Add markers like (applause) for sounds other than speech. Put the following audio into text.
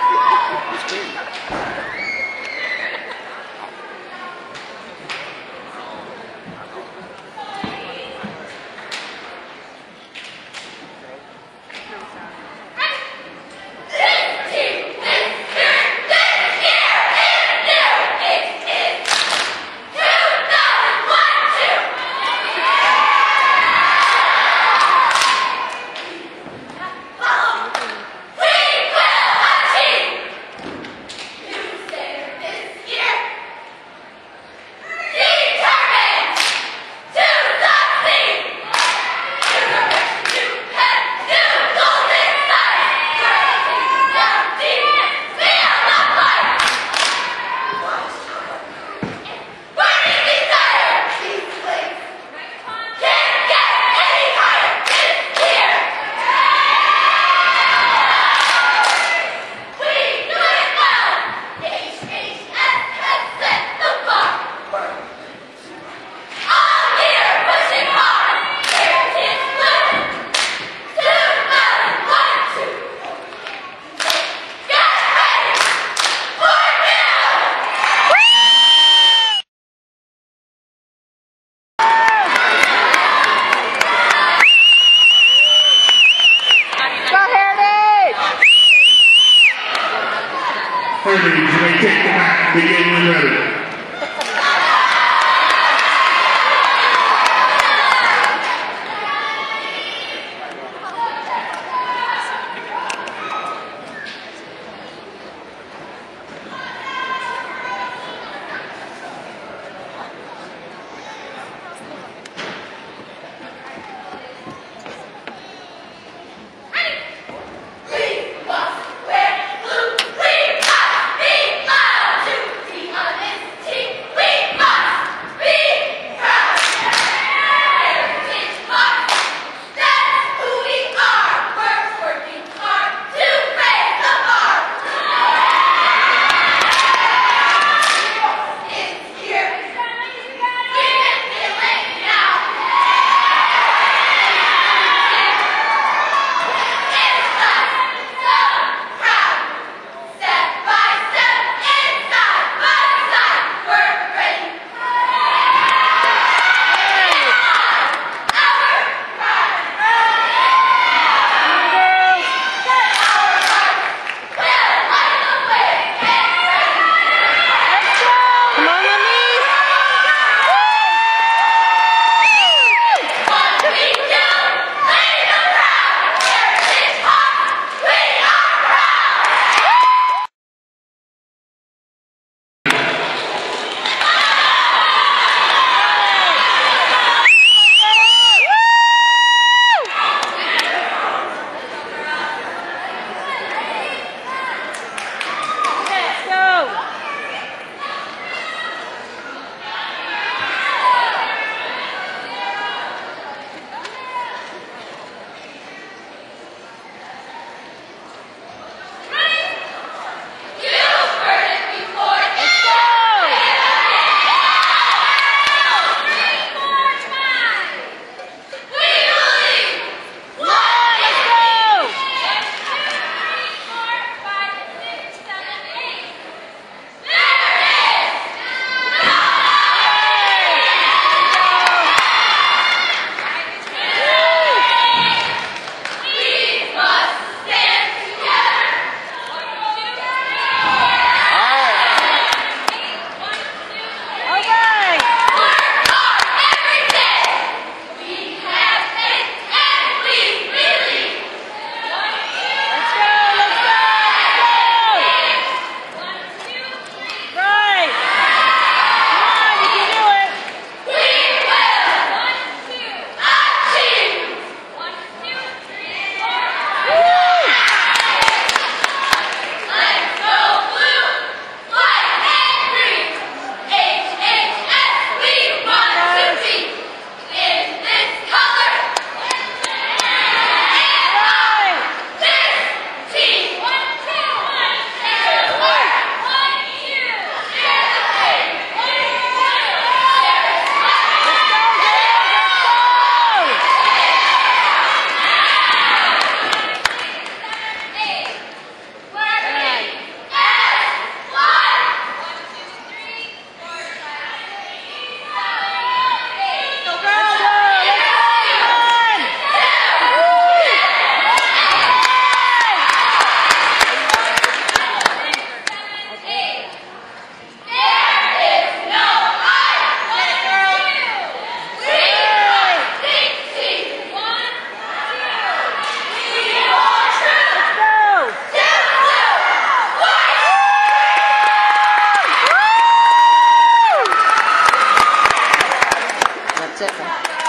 (laughs) Hermes, you may take the back, begin when ready. Second.